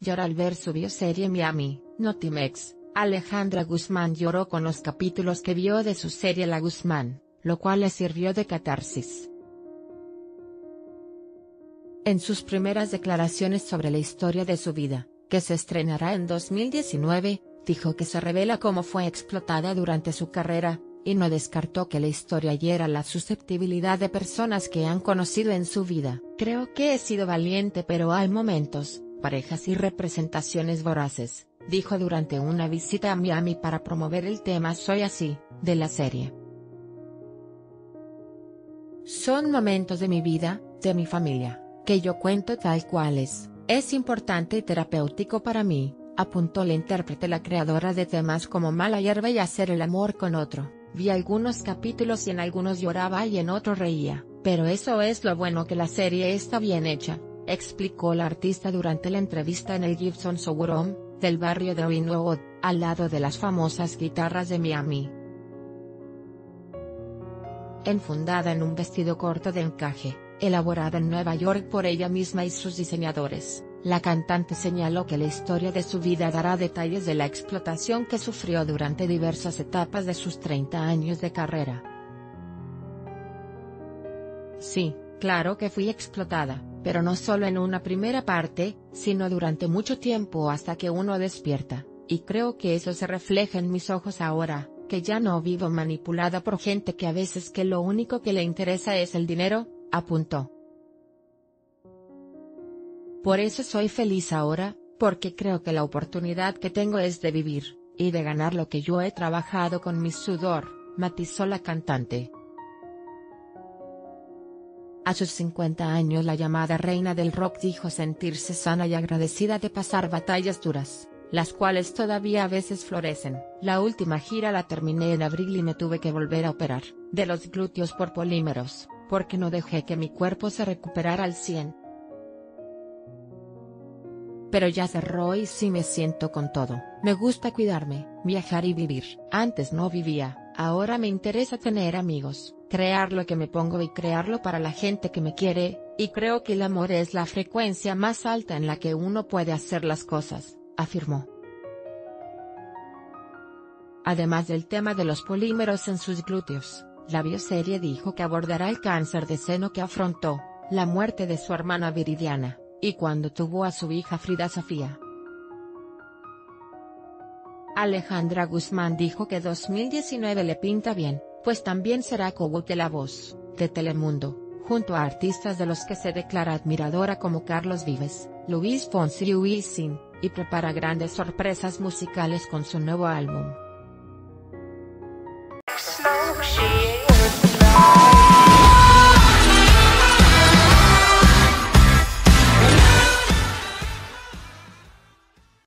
Llora al ver su bioserie Miami, Notimex. Alejandra Guzmán lloró con los capítulos que vio de su serie La Guzmán, lo cual le sirvió de catarsis. En sus primeras declaraciones sobre la historia de su vida, que se estrenará en 2019, dijo que se revela cómo fue explotada durante su carrera, y no descartó que la historia hiera la susceptibilidad de personas que han conocido en su vida. Creo que he sido valiente pero hay momentos, parejas y representaciones voraces, dijo durante una visita a Miami para promover el tema Soy así, de la serie. Son momentos de mi vida, de mi familia, que yo cuento tal cual es, es importante y terapéutico para mí, apuntó la intérprete la creadora de temas como Mala hierba y Hacer el amor con otro. Vi algunos capítulos y en algunos lloraba y en otros reía, pero eso es lo bueno que la serie está bien hecha, explicó la artista durante la entrevista en el Gibson Showroom, del barrio de Wynwood, al lado de las famosas guitarras de Miami. Enfundada en un vestido corto de encaje, elaborada en Nueva York por ella misma y sus diseñadores, la cantante señaló que la historia de su vida dará detalles de la explotación que sufrió durante diversas etapas de sus 30 años de carrera. Sí, claro que fui explotada, pero no solo en una primera parte, sino durante mucho tiempo hasta que uno despierta, y creo que eso se refleja en mis ojos ahora, que ya no vivo manipulada por gente que a veces que lo único que le interesa es el dinero, apuntó. Por eso soy feliz ahora, porque creo que la oportunidad que tengo es de vivir, y de ganar lo que yo he trabajado con mi sudor, matizó la cantante. A sus 50 años la llamada reina del rock dijo sentirse sana y agradecida de pasar batallas duras, las cuales todavía a veces florecen. La última gira la terminé en abril y me tuve que volver a operar, de los glúteos por polímeros, porque no dejé que mi cuerpo se recuperara al 100. Pero ya cerró y sí me siento con todo. Me gusta cuidarme, viajar y vivir. Antes no vivía, ahora me interesa tener amigos, crear lo que me pongo y crearlo para la gente que me quiere, y creo que el amor es la frecuencia más alta en la que uno puede hacer las cosas, afirmó. Además del tema de los polímeros en sus glúteos, la bioserie dijo que abordará el cáncer de seno que afrontó, la muerte de su hermana Viridiana, y cuando tuvo a su hija Frida Sofía. Alejandra Guzmán dijo que 2019 le pinta bien, pues también será de La Voz, de Telemundo, junto a artistas de los que se declara admiradora como Carlos Vives, Luis Fonsi y Wisin, y prepara grandes sorpresas musicales con su nuevo álbum.